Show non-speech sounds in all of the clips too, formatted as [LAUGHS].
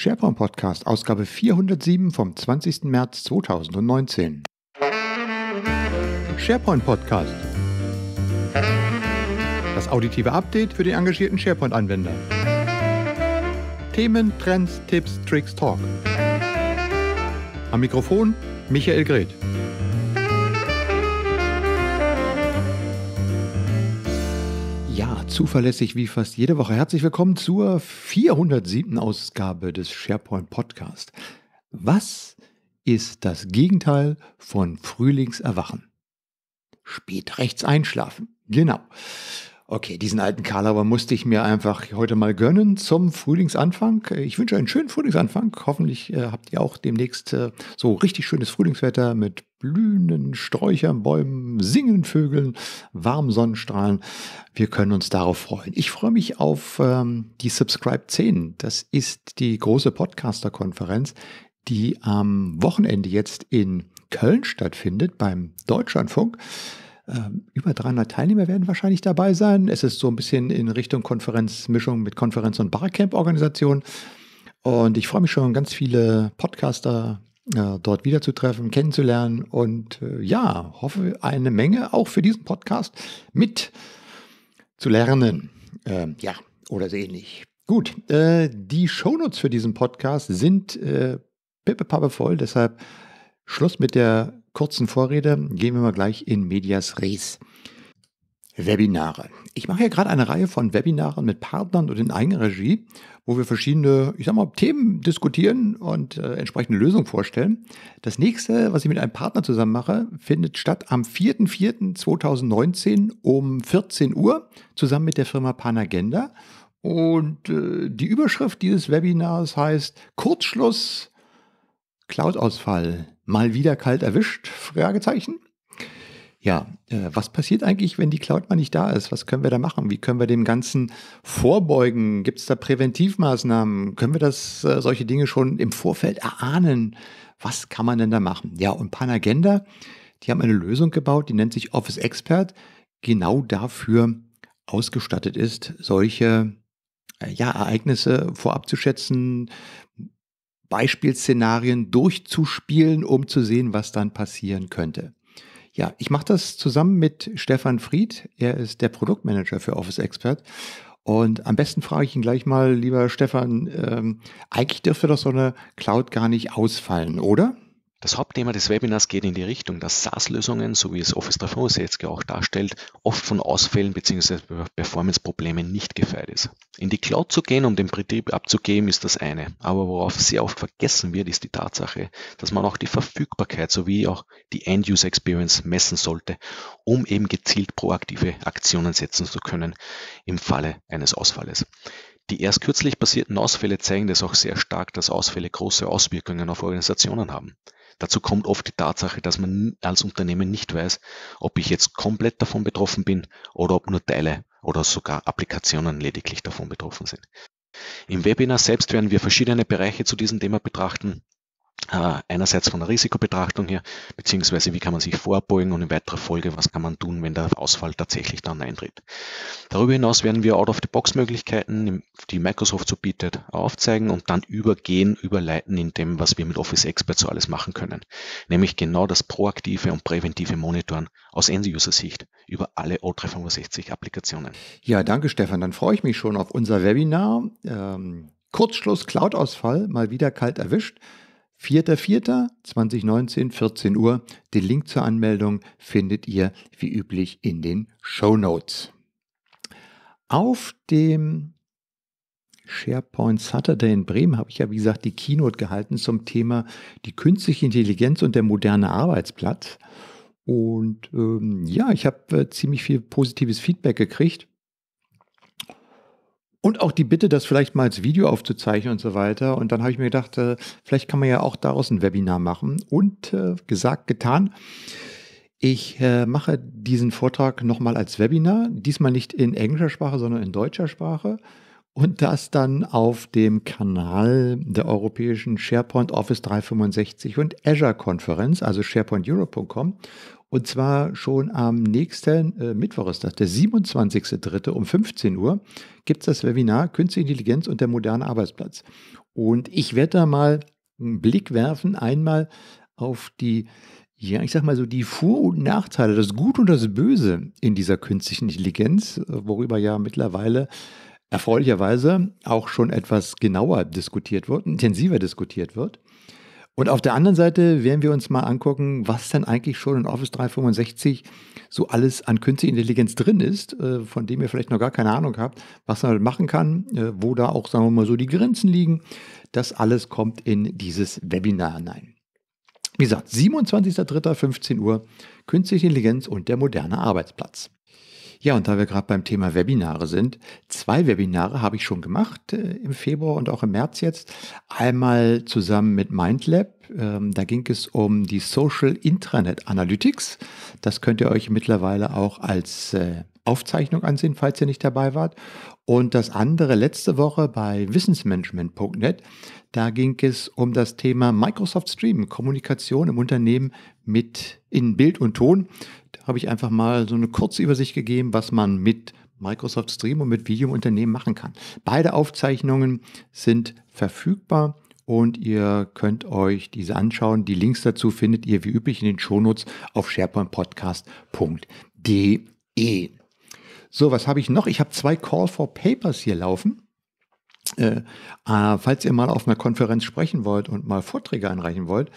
SharePoint Podcast, Ausgabe 407 vom 20. März 2019. SharePoint Podcast. Das auditive Update für den engagierten SharePoint-Anwender. Themen, Trends, Tipps, Tricks, Talk. Am Mikrofon Michael Greth. Zuverlässig wie fast jede Woche. Herzlich willkommen zur 407. Ausgabe des SharePoint Podcast. Was ist das Gegenteil von Frühlingserwachen? Spät rechts einschlafen. Genau. Okay, diesen alten Karlauer musste ich mir einfach heute mal gönnen zum Frühlingsanfang. Ich wünsche einen schönen Frühlingsanfang. Hoffentlich äh, habt ihr auch demnächst äh, so richtig schönes Frühlingswetter mit blühenden Sträuchern, Bäumen, singenden Vögeln, warmen Sonnenstrahlen. Wir können uns darauf freuen. Ich freue mich auf ähm, die Subscribe 10. Das ist die große Podcaster-Konferenz, die am Wochenende jetzt in Köln stattfindet beim Deutschlandfunk. Ähm, über 300 Teilnehmer werden wahrscheinlich dabei sein. Es ist so ein bisschen in Richtung Konferenzmischung mit Konferenz- und Barcamp-Organisation. Und ich freue mich schon, ganz viele Podcaster äh, dort wiederzutreffen, kennenzulernen und äh, ja, hoffe eine Menge auch für diesen Podcast mit zu lernen. Ähm, ja, oder so ähnlich. Gut, äh, die Shownotes für diesen Podcast sind äh, pippe voll, deshalb Schluss mit der kurzen Vorrede gehen wir mal gleich in Medias Res. Webinare. Ich mache ja gerade eine Reihe von Webinaren mit Partnern und in Eigenregie, wo wir verschiedene, ich sag mal, Themen diskutieren und äh, entsprechende Lösungen vorstellen. Das nächste, was ich mit einem Partner zusammen mache, findet statt am 4.4.2019 um 14 Uhr zusammen mit der Firma Panagenda. Und äh, die Überschrift dieses Webinars heißt Kurzschluss Cloud-Ausfall mal wieder kalt erwischt? Fragezeichen. Ja, äh, was passiert eigentlich, wenn die Cloud mal nicht da ist? Was können wir da machen? Wie können wir dem Ganzen vorbeugen? Gibt es da Präventivmaßnahmen? Können wir das, äh, solche Dinge schon im Vorfeld erahnen? Was kann man denn da machen? Ja, und Panagenda, die haben eine Lösung gebaut, die nennt sich Office Expert, genau dafür ausgestattet ist, solche äh, ja, Ereignisse vorab zu schätzen, Beispielszenarien durchzuspielen, um zu sehen, was dann passieren könnte. Ja, ich mache das zusammen mit Stefan Fried. Er ist der Produktmanager für Office Expert. Und am besten frage ich ihn gleich mal, lieber Stefan, ähm, eigentlich dürfte doch so eine Cloud gar nicht ausfallen, oder? Das Hauptthema des Webinars geht in die Richtung, dass SaaS-Lösungen, so wie es Office 365 auch darstellt, oft von Ausfällen bzw. Performance-Problemen nicht gefeit ist. In die Cloud zu gehen, um den Betrieb abzugeben, ist das eine. Aber worauf sehr oft vergessen wird, ist die Tatsache, dass man auch die Verfügbarkeit sowie auch die End-User-Experience messen sollte, um eben gezielt proaktive Aktionen setzen zu können im Falle eines Ausfalles. Die erst kürzlich passierten Ausfälle zeigen das auch sehr stark, dass Ausfälle große Auswirkungen auf Organisationen haben. Dazu kommt oft die Tatsache, dass man als Unternehmen nicht weiß, ob ich jetzt komplett davon betroffen bin oder ob nur Teile oder sogar Applikationen lediglich davon betroffen sind. Im Webinar selbst werden wir verschiedene Bereiche zu diesem Thema betrachten, einerseits von der Risikobetrachtung her, beziehungsweise wie kann man sich vorbeugen und in weiterer Folge, was kann man tun, wenn der Ausfall tatsächlich dann eintritt. Darüber hinaus werden wir Out-of-the-Box-Möglichkeiten, die Microsoft so bietet, aufzeigen und dann übergehen, überleiten in dem, was wir mit Office Expert so alles machen können. Nämlich genau das proaktive und präventive Monitoren aus End-User-Sicht über alle O365-Applikationen. Ja, danke Stefan. Dann freue ich mich schon auf unser Webinar. Ähm, Kurzschluss Cloud-Ausfall, mal wieder kalt erwischt. 4.4.2019, 14 Uhr. Den Link zur Anmeldung findet ihr wie üblich in den Show Notes. Auf dem SharePoint Saturday in Bremen habe ich ja, wie gesagt, die Keynote gehalten zum Thema die künstliche Intelligenz und der moderne Arbeitsplatz. Und ähm, ja, ich habe äh, ziemlich viel positives Feedback gekriegt. Und auch die Bitte, das vielleicht mal als Video aufzuzeichnen und so weiter. Und dann habe ich mir gedacht, äh, vielleicht kann man ja auch daraus ein Webinar machen. Und äh, gesagt, getan. Ich äh, mache diesen Vortrag nochmal als Webinar, diesmal nicht in englischer Sprache, sondern in deutscher Sprache. Und das dann auf dem Kanal der europäischen SharePoint Office 365 und Azure Konferenz, also sharepointeurope.com. Und zwar schon am nächsten äh, Mittwoch ist das, der 27.03. um 15 Uhr, gibt es das Webinar Künstliche Intelligenz und der moderne Arbeitsplatz. Und ich werde da mal einen Blick werfen, einmal auf die, ja, ich sag mal so, die Vor- und Nachteile, das Gut und das Böse in dieser künstlichen Intelligenz, worüber ja mittlerweile erfreulicherweise auch schon etwas genauer diskutiert wird, intensiver diskutiert wird. Und auf der anderen Seite werden wir uns mal angucken, was denn eigentlich schon in Office 365 so alles an künstlicher Intelligenz drin ist, äh, von dem ihr vielleicht noch gar keine Ahnung habt, was man machen kann, äh, wo da auch, sagen wir mal so, die Grenzen liegen. Das alles kommt in dieses Webinar hinein. Wie gesagt, 27.03.15 Uhr, künstliche Intelligenz und der moderne Arbeitsplatz. Ja, und da wir gerade beim Thema Webinare sind, zwei Webinare habe ich schon gemacht äh, im Februar und auch im März jetzt. Einmal zusammen mit MindLab. Ähm, da ging es um die Social Intranet Analytics. Das könnt ihr euch mittlerweile auch als äh, Aufzeichnung ansehen, falls ihr nicht dabei wart. Und das andere letzte Woche bei wissensmanagement.net, da ging es um das Thema Microsoft Stream, Kommunikation im Unternehmen mit in Bild und Ton. Habe ich einfach mal so eine kurze Übersicht gegeben, was man mit Microsoft Stream und mit Video im Unternehmen machen kann. Beide Aufzeichnungen sind verfügbar und ihr könnt euch diese anschauen. Die Links dazu findet ihr wie üblich in den Shownotes auf sharepointpodcast.de. So, was habe ich noch? Ich habe zwei Call for Papers hier laufen. Äh, äh, falls ihr mal auf einer Konferenz sprechen wollt und mal Vorträge einreichen wollt,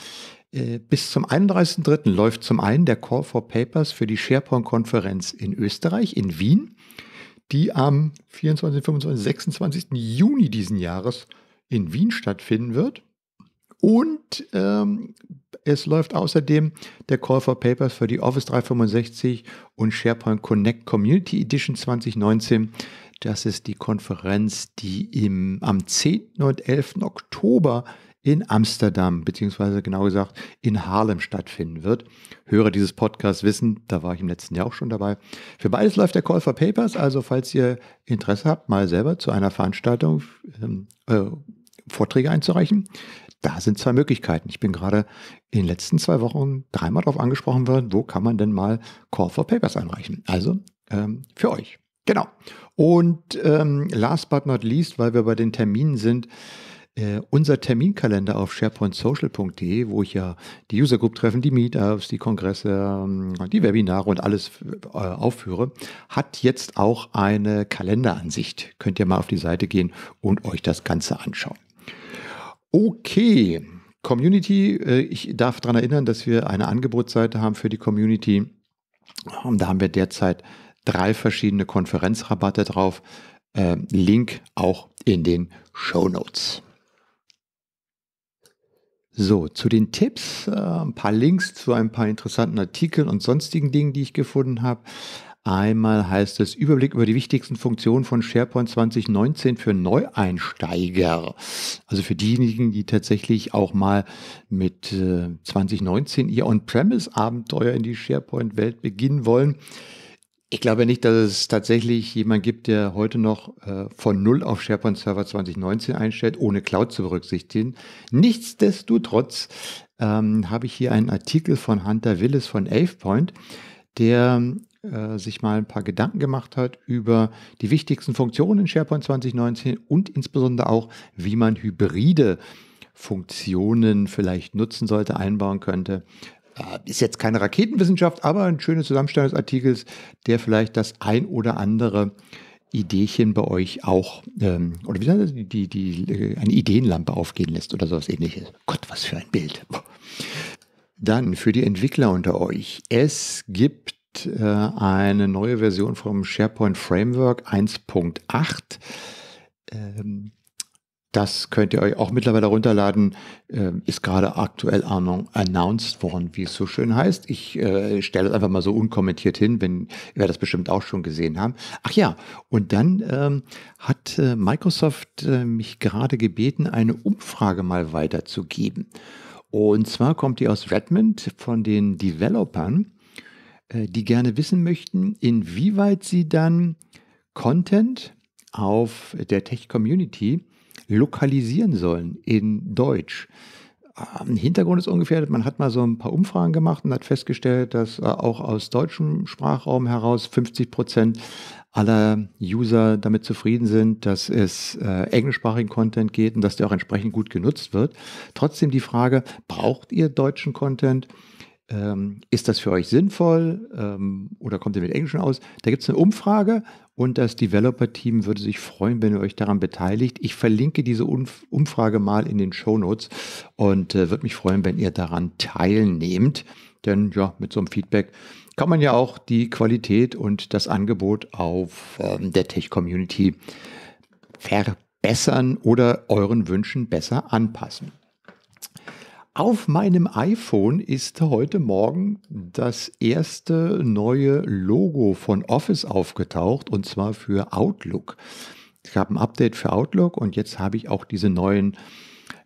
bis zum 31.03. läuft zum einen der Call for Papers für die SharePoint-Konferenz in Österreich, in Wien, die am 24., 25., 26. Juni diesen Jahres in Wien stattfinden wird. Und ähm, es läuft außerdem der Call for Papers für die Office 365 und SharePoint Connect Community Edition 2019. Das ist die Konferenz, die im, am 10. und 11. Oktober in Amsterdam, beziehungsweise genau gesagt in Harlem stattfinden wird. Hörer dieses Podcasts wissen, da war ich im letzten Jahr auch schon dabei. Für beides läuft der Call for Papers, also falls ihr Interesse habt, mal selber zu einer Veranstaltung ähm, äh, Vorträge einzureichen, da sind zwei Möglichkeiten. Ich bin gerade in den letzten zwei Wochen dreimal darauf angesprochen worden, wo kann man denn mal Call for Papers einreichen. Also ähm, für euch. Genau. Und ähm, last but not least, weil wir bei den Terminen sind, äh, unser Terminkalender auf sharepointsocial.de, wo ich ja die User Group Treffen, die Meetups, die Kongresse, ähm, die Webinare und alles äh, aufführe, hat jetzt auch eine Kalenderansicht. Könnt ihr mal auf die Seite gehen und euch das Ganze anschauen. Okay, Community, äh, ich darf daran erinnern, dass wir eine Angebotsseite haben für die Community. Und da haben wir derzeit drei verschiedene Konferenzrabatte drauf. Link auch in den Show Notes. So, zu den Tipps, äh, ein paar Links zu ein paar interessanten Artikeln und sonstigen Dingen, die ich gefunden habe. Einmal heißt es Überblick über die wichtigsten Funktionen von SharePoint 2019 für Neueinsteiger. Also für diejenigen, die tatsächlich auch mal mit äh, 2019 ihr On-Premise-Abenteuer in die SharePoint-Welt beginnen wollen. Ich glaube nicht, dass es tatsächlich jemand gibt, der heute noch äh, von Null auf SharePoint Server 2019 einstellt, ohne Cloud zu berücksichtigen. Nichtsdestotrotz ähm, habe ich hier einen Artikel von Hunter Willis von AvePoint, der äh, sich mal ein paar Gedanken gemacht hat über die wichtigsten Funktionen in SharePoint 2019 und insbesondere auch, wie man hybride Funktionen vielleicht nutzen sollte, einbauen könnte. Äh, ist jetzt keine Raketenwissenschaft, aber ein schönes Zusammenstellung des Artikels, der vielleicht das ein oder andere Ideechen bei euch auch, ähm, oder wie sagt das, die, die, die, eine Ideenlampe aufgehen lässt oder sowas ähnliches. Gott, was für ein Bild. Dann für die Entwickler unter euch. Es gibt äh, eine neue Version vom SharePoint Framework 1.8. Ähm, das könnt ihr euch auch mittlerweile runterladen. Ähm, ist gerade aktuell announced worden, wie es so schön heißt. Ich äh, stelle es einfach mal so unkommentiert hin, wenn wir das bestimmt auch schon gesehen haben. Ach ja, und dann ähm, hat äh, Microsoft äh, mich gerade gebeten, eine Umfrage mal weiterzugeben. Und zwar kommt die aus Redmond von den Developern, äh, die gerne wissen möchten, inwieweit sie dann Content auf der Tech-Community lokalisieren sollen in Deutsch. Hintergrund ist ungefähr, man hat mal so ein paar Umfragen gemacht und hat festgestellt, dass äh, auch aus deutschem Sprachraum heraus 50 Prozent aller User damit zufrieden sind, dass es äh, englischsprachigen Content geht und dass der auch entsprechend gut genutzt wird. Trotzdem die Frage, braucht ihr deutschen Content? Ähm, ist das für euch sinnvoll ähm, oder kommt ihr mit Englischen aus? Da gibt es eine Umfrage und das Developer-Team würde sich freuen, wenn ihr euch daran beteiligt. Ich verlinke diese Umf Umfrage mal in den Show Notes und äh, würde mich freuen, wenn ihr daran teilnehmt. Denn ja, mit so einem Feedback kann man ja auch die Qualität und das Angebot auf ähm, der Tech-Community verbessern oder euren Wünschen besser anpassen. Auf meinem iPhone ist heute Morgen das erste neue Logo von Office aufgetaucht und zwar für Outlook. Es gab ein Update für Outlook und jetzt habe ich auch diese neuen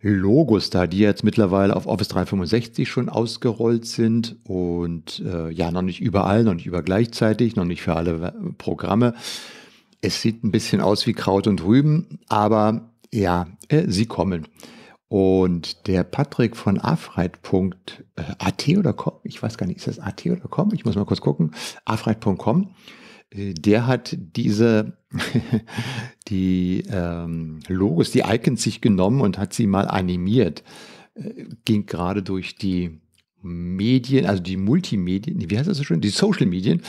Logos da, die jetzt mittlerweile auf Office 365 schon ausgerollt sind und äh, ja, noch nicht überall, noch nicht über gleichzeitig, noch nicht für alle Programme. Es sieht ein bisschen aus wie Kraut und Rüben, aber ja, äh, sie kommen. Und der Patrick von afreit.at oder com, ich weiß gar nicht, ist das at oder com? Ich muss mal kurz gucken. afreit.com, der hat diese, [LAUGHS] die ähm, Logos, die Icons sich genommen und hat sie mal animiert. Äh, ging gerade durch die Medien, also die Multimedien, wie heißt das so schön? Die Social Medien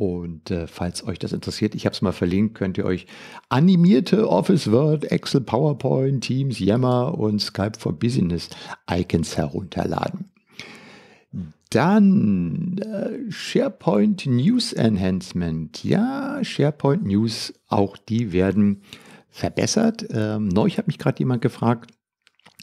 und äh, falls euch das interessiert, ich habe es mal verlinkt, könnt ihr euch animierte Office Word, Excel, PowerPoint, Teams, Yammer und Skype for Business Icons herunterladen. Dann äh, SharePoint News Enhancement. Ja, SharePoint News, auch die werden verbessert. Ähm, neulich hat mich gerade jemand gefragt,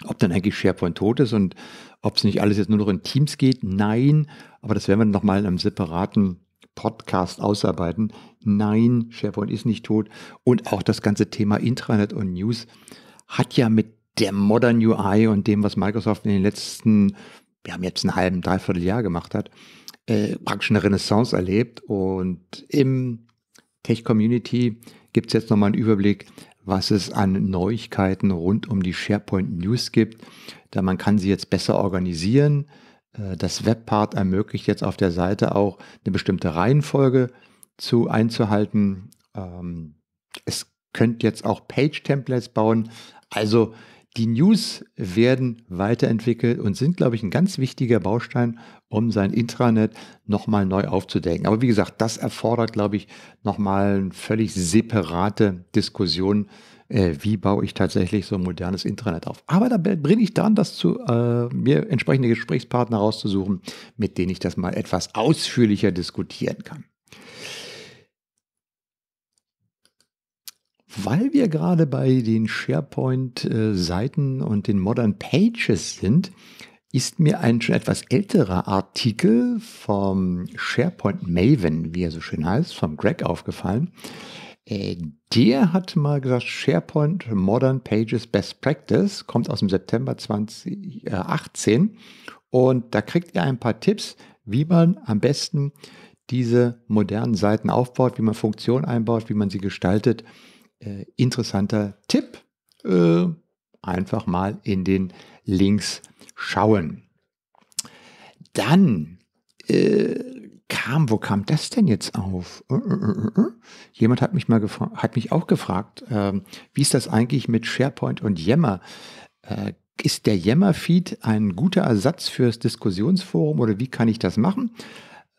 ob dann eigentlich SharePoint tot ist und ob es nicht alles jetzt nur noch in Teams geht. Nein, aber das werden wir nochmal in einem separaten Podcast ausarbeiten. Nein, SharePoint ist nicht tot. Und auch das ganze Thema Intranet und News hat ja mit der Modern UI und dem, was Microsoft in den letzten, wir haben jetzt einen halben, dreiviertel Jahr gemacht hat, äh, praktisch eine Renaissance erlebt. Und im Tech-Community gibt es jetzt nochmal einen Überblick, was es an Neuigkeiten rund um die SharePoint News gibt. Da man kann sie jetzt besser organisieren äh, das Webpart ermöglicht jetzt auf der Seite auch eine bestimmte Reihenfolge zu einzuhalten. Ähm, es könnt jetzt auch Page-Templates bauen. Also die News werden weiterentwickelt und sind, glaube ich, ein ganz wichtiger Baustein, um sein Intranet nochmal neu aufzudenken. Aber wie gesagt, das erfordert, glaube ich, nochmal eine völlig separate Diskussion äh, wie baue ich tatsächlich so ein modernes Intranet auf. Aber da bringe ich dran, das zu äh, mir entsprechende Gesprächspartner rauszusuchen, mit denen ich das mal etwas ausführlicher diskutieren kann. Weil wir gerade bei den SharePoint-Seiten und den Modern Pages sind, ist mir ein schon etwas älterer Artikel vom SharePoint Maven, wie er so schön heißt, vom Greg aufgefallen. Äh, der hat mal gesagt, SharePoint Modern Pages Best Practice, kommt aus dem September 2018. Und da kriegt ihr ein paar Tipps, wie man am besten diese modernen Seiten aufbaut, wie man Funktionen einbaut, wie man sie gestaltet. Äh, interessanter Tipp. Äh, einfach mal in den Links schauen. Dann äh, kam, wo kam das denn jetzt auf? Uh, uh, uh, Jemand hat mich mal hat mich auch gefragt, ähm, wie ist das eigentlich mit SharePoint und Yammer? Äh, ist der Yammer-Feed ein guter Ersatz fürs Diskussionsforum oder wie kann ich das machen?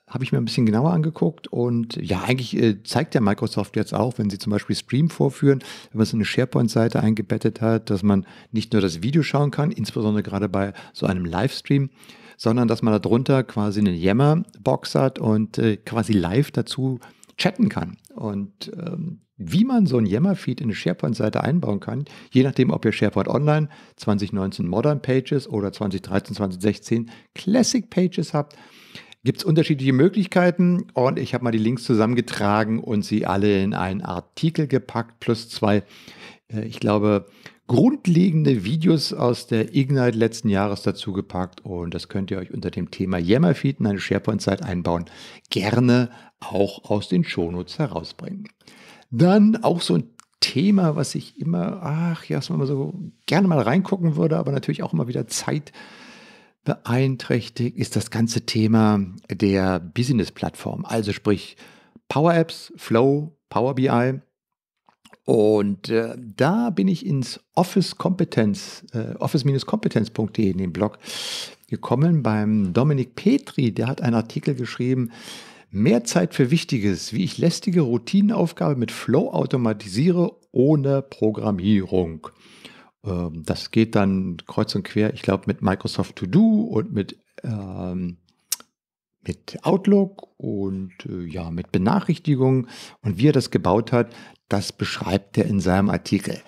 Habe ich mir ein bisschen genauer angeguckt und ja, eigentlich äh, zeigt der Microsoft jetzt auch, wenn sie zum Beispiel Stream vorführen, wenn man so eine SharePoint-Seite eingebettet hat, dass man nicht nur das Video schauen kann, insbesondere gerade bei so einem Livestream, sondern dass man darunter quasi eine Yammer-Box hat und äh, quasi live dazu chatten kann. Und ähm, wie man so ein Yammer-Feed in eine SharePoint-Seite einbauen kann, je nachdem, ob ihr SharePoint Online 2019 Modern Pages oder 2013, 2016 Classic Pages habt, gibt es unterschiedliche Möglichkeiten und ich habe mal die Links zusammengetragen und sie alle in einen Artikel gepackt, plus zwei, äh, ich glaube, grundlegende Videos aus der Ignite letzten Jahres dazu gepackt und das könnt ihr euch unter dem Thema Yammerfeed in eine SharePoint-Site einbauen. Gerne auch aus den Shownotes herausbringen. Dann auch so ein Thema, was ich immer, ach ja, man so gerne mal reingucken würde, aber natürlich auch immer wieder Zeit beeinträchtigt, ist das ganze Thema der Business-Plattform. Also sprich Power Apps, Flow, Power BI. Und äh, da bin ich ins Office Kompetenz, äh, office-kompetenz.de in den Blog gekommen beim Dominik Petri. Der hat einen Artikel geschrieben, Mehr Zeit für Wichtiges, wie ich lästige Routinenaufgabe mit Flow automatisiere ohne Programmierung. Ähm, das geht dann kreuz und quer, ich glaube, mit Microsoft To Do und mit, ähm, mit Outlook und äh, ja, mit Benachrichtigungen. Und wie er das gebaut hat, das beschreibt er in seinem Artikel.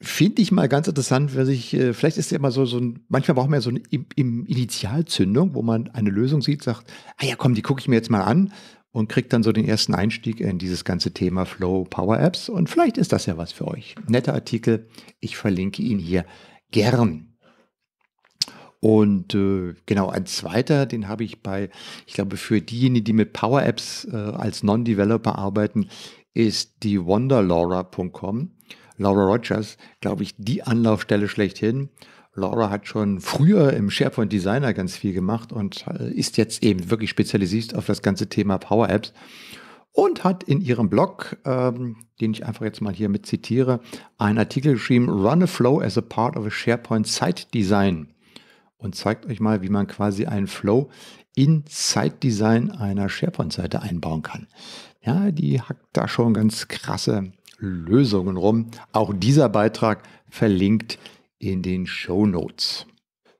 Finde ich mal ganz interessant, weil sich, äh, vielleicht ist ja immer so, so ein, manchmal braucht man ja so eine Initialzündung, wo man eine Lösung sieht, sagt, ah ja, komm, die gucke ich mir jetzt mal an und kriegt dann so den ersten Einstieg in dieses ganze Thema Flow Power Apps. Und vielleicht ist das ja was für euch. Netter Artikel. Ich verlinke ihn hier gern. Und äh, genau, ein zweiter, den habe ich bei, ich glaube, für diejenigen, die mit Power Apps äh, als Non-Developer arbeiten, ist die wonderlaura.com. Laura Rogers, glaube ich, die Anlaufstelle schlechthin. Laura hat schon früher im SharePoint Designer ganz viel gemacht und äh, ist jetzt eben wirklich spezialisiert auf das ganze Thema Power Apps und hat in ihrem Blog, ähm, den ich einfach jetzt mal hier mit zitiere, einen Artikel geschrieben, Run a Flow as a part of a SharePoint Site Design und zeigt euch mal, wie man quasi einen Flow in Site Design einer SharePoint-Seite einbauen kann. Ja, die hackt da schon ganz krasse Lösungen rum. Auch dieser Beitrag verlinkt in den Show Notes.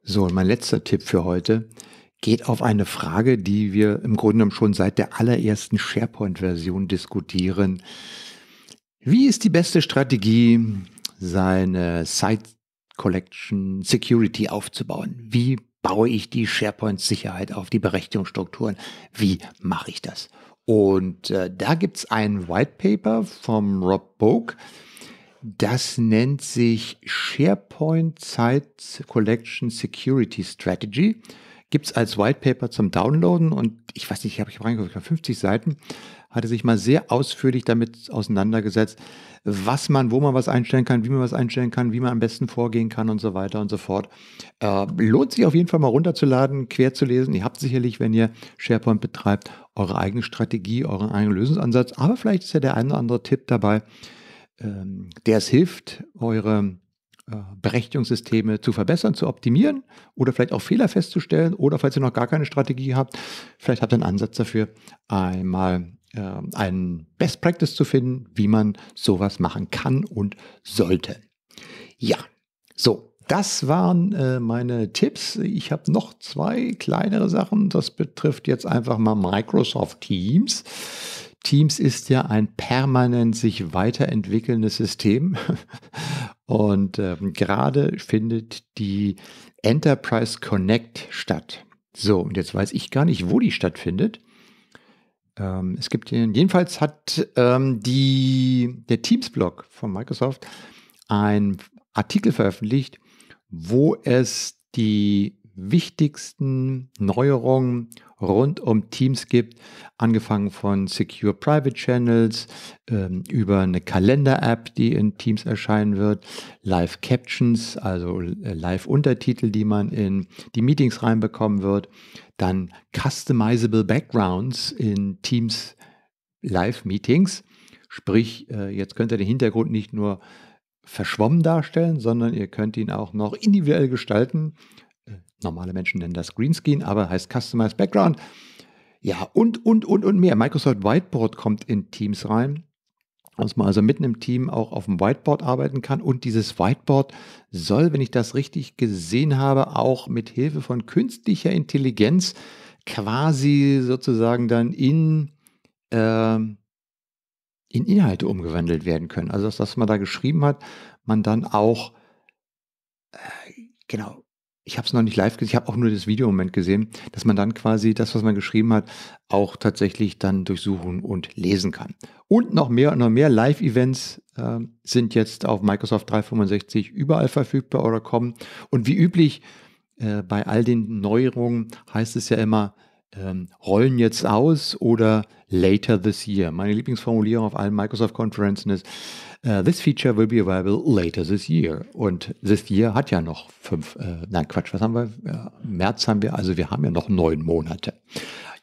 So, und mein letzter Tipp für heute geht auf eine Frage, die wir im Grunde genommen schon seit der allerersten SharePoint-Version diskutieren. Wie ist die beste Strategie, seine Site Collection Security aufzubauen? Wie baue ich die SharePoint-Sicherheit auf, die Berechtigungsstrukturen? Wie mache ich das? Und äh, da gibt es ein White Paper vom Rob Boak. Das nennt sich SharePoint Site Collection Security Strategy. Gibt es als White Paper zum Downloaden und ich weiß nicht, ich habe ich reingeguckt, 50 Seiten, hatte sich mal sehr ausführlich damit auseinandergesetzt, was man, wo man was einstellen kann, wie man was einstellen kann, wie man am besten vorgehen kann und so weiter und so fort. Äh, lohnt sich auf jeden Fall mal runterzuladen, quer zu lesen. Ihr habt sicherlich, wenn ihr SharePoint betreibt, eure eigene Strategie, euren eigenen Lösungsansatz. Aber vielleicht ist ja der eine oder andere Tipp dabei, ähm, der es hilft, eure äh, Berechtigungssysteme zu verbessern, zu optimieren oder vielleicht auch Fehler festzustellen oder falls ihr noch gar keine Strategie habt, vielleicht habt ihr einen Ansatz dafür, einmal äh, einen Best Practice zu finden, wie man sowas machen kann und sollte. Ja, so, das waren äh, meine Tipps. Ich habe noch zwei kleinere Sachen. Das betrifft jetzt einfach mal Microsoft Teams. Teams ist ja ein permanent sich weiterentwickelndes System. [LAUGHS] Und ähm, gerade findet die Enterprise Connect statt. So, und jetzt weiß ich gar nicht, wo die stattfindet. Ähm, es gibt jedenfalls hat ähm, die, der Teams-Blog von Microsoft einen Artikel veröffentlicht, wo es die wichtigsten Neuerungen rund um Teams gibt, angefangen von Secure Private Channels, ähm, über eine Kalender-App, die in Teams erscheinen wird, Live Captions, also äh, Live-Untertitel, die man in die Meetings reinbekommen wird, dann Customizable Backgrounds in Teams Live-Meetings, sprich, äh, jetzt könnt ihr den Hintergrund nicht nur verschwommen darstellen, sondern ihr könnt ihn auch noch individuell gestalten. Normale Menschen nennen das Greenscreen, aber heißt Customized Background. Ja, und, und, und, und mehr. Microsoft Whiteboard kommt in Teams rein, dass man also mitten im Team auch auf dem Whiteboard arbeiten kann. Und dieses Whiteboard soll, wenn ich das richtig gesehen habe, auch mit Hilfe von künstlicher Intelligenz quasi sozusagen dann in, äh, in Inhalte umgewandelt werden können. Also das, was man da geschrieben hat, man dann auch, äh, genau, ich habe es noch nicht live gesehen, ich habe auch nur das Video im Moment gesehen, dass man dann quasi das, was man geschrieben hat, auch tatsächlich dann durchsuchen und lesen kann. Und noch mehr und noch mehr Live-Events äh, sind jetzt auf Microsoft 365 überall verfügbar oder kommen. Und wie üblich äh, bei all den Neuerungen heißt es ja immer, ähm, rollen jetzt aus oder later this year. Meine Lieblingsformulierung auf allen Microsoft-Konferenzen ist, uh, this feature will be available later this year. Und this year hat ja noch fünf, äh, nein Quatsch, was haben wir? Ja, März haben wir, also wir haben ja noch neun Monate.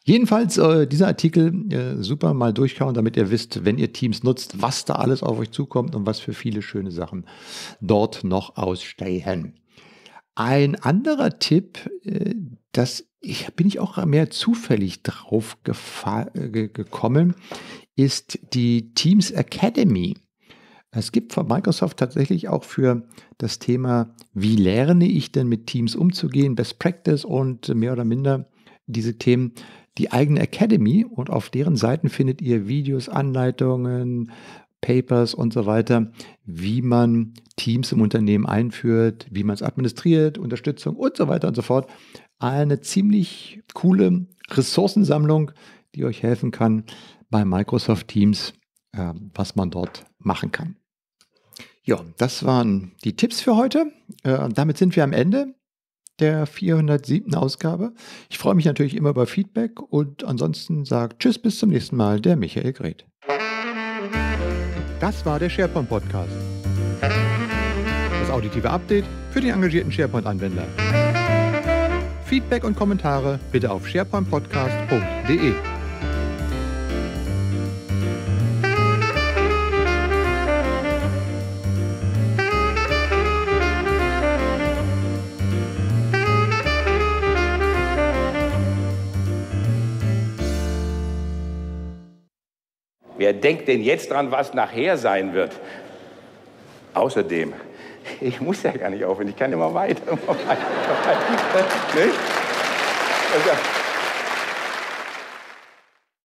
Jedenfalls äh, dieser Artikel äh, super mal durchschauen, damit ihr wisst, wenn ihr Teams nutzt, was da alles auf euch zukommt und was für viele schöne Sachen dort noch ausstehen. Ein anderer Tipp, äh, das ich, bin ich auch mehr zufällig drauf äh, gekommen, ist die Teams Academy. Es gibt von Microsoft tatsächlich auch für das Thema, wie lerne ich denn mit Teams umzugehen, Best Practice und mehr oder minder diese Themen, die eigene Academy und auf deren Seiten findet ihr Videos, Anleitungen, Papers und so weiter, wie man Teams im Unternehmen einführt, wie man es administriert, Unterstützung und so weiter und so fort. Eine ziemlich coole Ressourcensammlung, die euch helfen kann bei Microsoft Teams, äh, was man dort machen kann. Ja, das waren die Tipps für heute. Äh, damit sind wir am Ende der 407. Ausgabe. Ich freue mich natürlich immer über Feedback und ansonsten sagt Tschüss, bis zum nächsten Mal, der Michael Greth. Das war der SharePoint Podcast. Das auditive Update für den engagierten SharePoint-Anwender. Feedback und Kommentare bitte auf sharepointpodcast.de. Wer denkt denn jetzt dran, was nachher sein wird? Außerdem, ich muss ja gar nicht aufhören, ich kann immer weiter. [LAUGHS] Immer weiter, weiter.